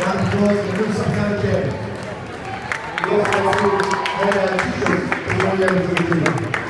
Round of applause and do some kind of Champion. We also have t-shirts for one year for the team.